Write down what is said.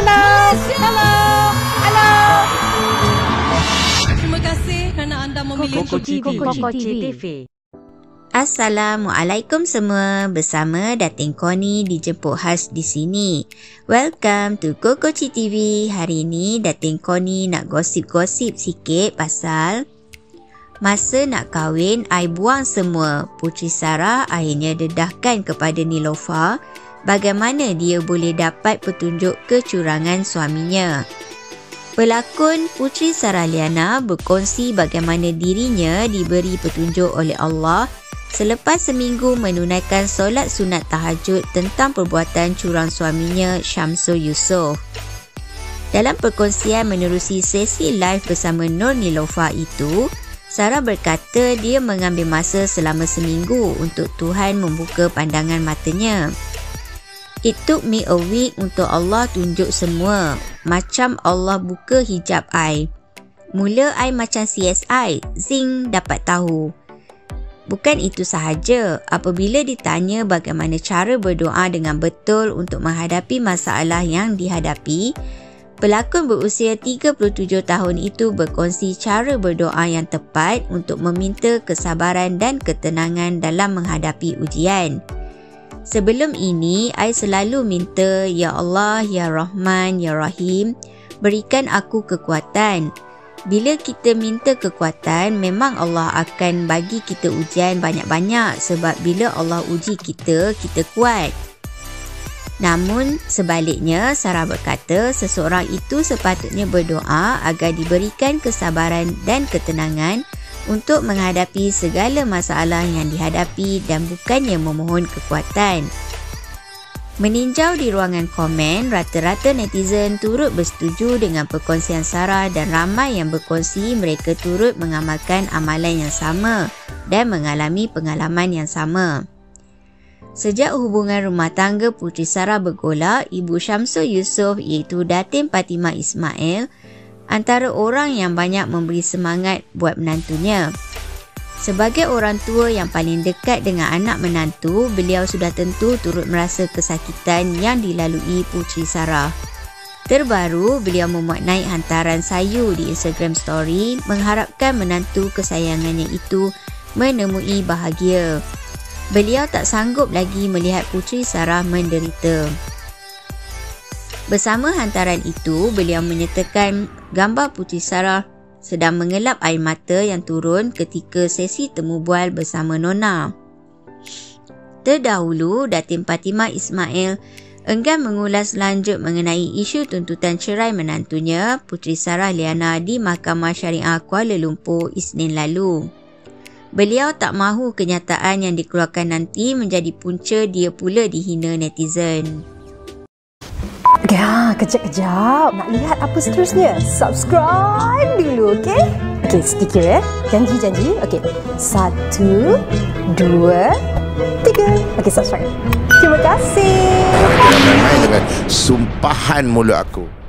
Hello. Hello. Hello. Terima kasih kerana anda memilih Koko TV. Koko TV. Assalamualaikum semua. Bersama Dating Koni dijemput khas di sini. Welcome to Kokoci TV. Hari ini Dating Koni nak gosip-gosip sikit pasal Masa nak kahwin, I buang semua. Putri Sarah akhirnya dedahkan kepada Nilofa bagaimana dia boleh dapat petunjuk kecurangan suaminya. Pelakon Putri Sarah Liana berkongsi bagaimana dirinya diberi petunjuk oleh Allah selepas seminggu menunaikan solat sunat tahajud tentang perbuatan curang suaminya Syamsul Yusof. Dalam perkongsian menerusi sesi live bersama Nur Nilofa itu, Sarah berkata dia mengambil masa selama seminggu untuk Tuhan membuka pandangan matanya. It took me a week untuk Allah tunjuk semua. Macam Allah buka hijab I. Mula I macam CSI, Zing dapat tahu. Bukan itu sahaja, apabila ditanya bagaimana cara berdoa dengan betul untuk menghadapi masalah yang dihadapi, Pelakon berusia 37 tahun itu berkongsi cara berdoa yang tepat untuk meminta kesabaran dan ketenangan dalam menghadapi ujian. Sebelum ini, I selalu minta, Ya Allah, Ya Rahman, Ya Rahim, berikan aku kekuatan. Bila kita minta kekuatan, memang Allah akan bagi kita ujian banyak-banyak sebab bila Allah uji kita, kita kuat. Namun sebaliknya Sarah berkata seseorang itu sepatutnya berdoa agar diberikan kesabaran dan ketenangan untuk menghadapi segala masalah yang dihadapi dan bukannya memohon kekuatan. Meninjau di ruangan komen, rata-rata netizen turut bersetuju dengan perkongsian Sarah dan ramai yang berkongsi mereka turut mengamalkan amalan yang sama dan mengalami pengalaman yang sama. Sejak hubungan rumah tangga Putri Sarah bergolak, Ibu Syamsul Yusof iaitu Datin Fatimah Ismail antara orang yang banyak memberi semangat buat menantunya. Sebagai orang tua yang paling dekat dengan anak menantu, beliau sudah tentu turut merasa kesakitan yang dilalui Putri Sarah. Terbaru, beliau memuat naik hantaran sayu di Instagram story mengharapkan menantu kesayangannya itu menemui bahagia. Beliau tak sanggup lagi melihat Putri Sarah menderita. Bersama hantaran itu, beliau menyertakan gambar Putri Sarah sedang mengelap air mata yang turun ketika sesi temu bual bersama Nona. Terdahulu, Datin Fatimah Ismail enggan mengulas lanjut mengenai isu tuntutan cerai menantunya Putri Sarah Liana di Mahkamah Syariah Kuala Lumpur Isnin lalu. Beliau tak mahu kenyataan yang dikeluarkan nanti menjadi punca dia pula dihina netizen. Ya, kejap-kejap. Nak lihat apa seterusnya? Subscribe dulu, okey? Okey, sedikit ya. Janji-janji. Okey. Satu, dua, tiga. Okey, subscribe. Terima kasih. Sumpahan mulut aku.